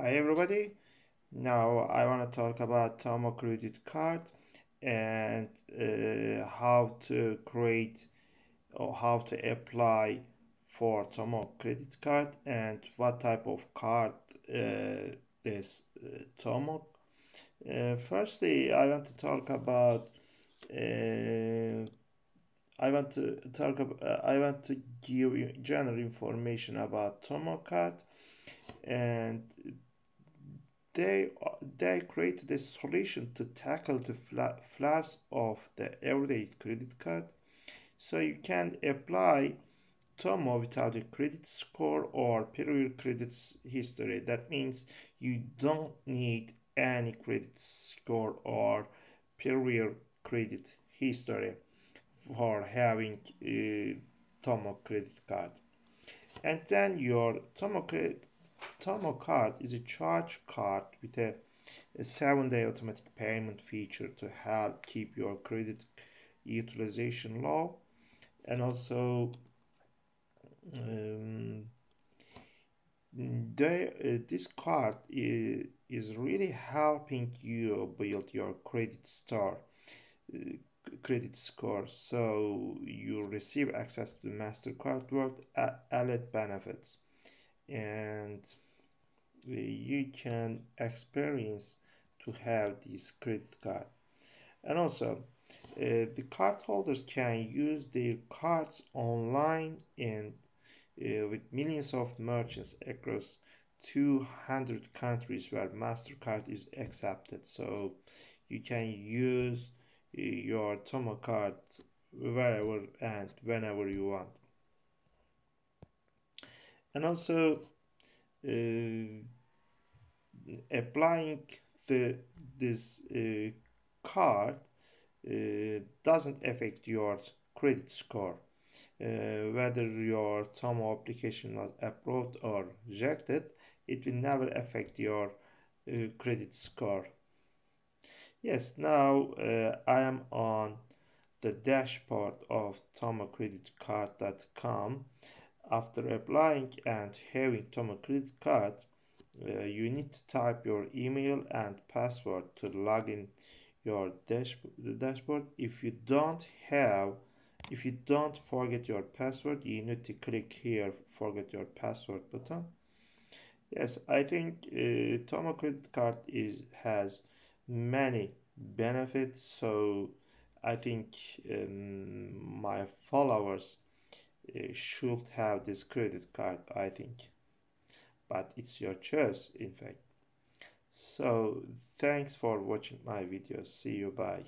Hi everybody. Now I want to talk about Tomo credit card and uh, how to create or how to apply for Tomo credit card and what type of card uh, is uh, Tomo. Uh, firstly, I want to talk about uh, I want to talk about, uh, I want to give you general information about Tomo card and they they created a solution to tackle the flaws of the everyday credit card. So you can apply Tomo without a credit score or prior credit history. That means you don't need any credit score or prior credit history for having uh, a Tomo credit card. And then your Tomo credit Tomo card is a charge card with a, a seven-day automatic payment feature to help keep your credit utilization low. And also um, they, uh, this card is, is really helping you build your credit score uh, credit score. So you receive access to mastercard world elite benefits. And you can experience to have this credit card. And also uh, the card holders can use their cards online and uh, with millions of merchants across 200 countries where mastercard is accepted. So you can use uh, your tomo card wherever and whenever you want. And also applying the this uh, card uh, doesn't affect your credit score. Uh, whether your Tomo application was approved or rejected it will never affect your uh, credit score. Yes now uh, I am on the dashboard of tomocreditcard.com after applying and having Tomo credit card, uh, you need to type your email and password to log in your dashboard. If you don't have, if you don't forget your password, you need to click here forget your password button. Yes, I think uh, Tomo credit card is has many benefits, so I think um, my followers Uh, should have this credit card I think. But it's your choice in fact. So thanks for watching my videos see you bye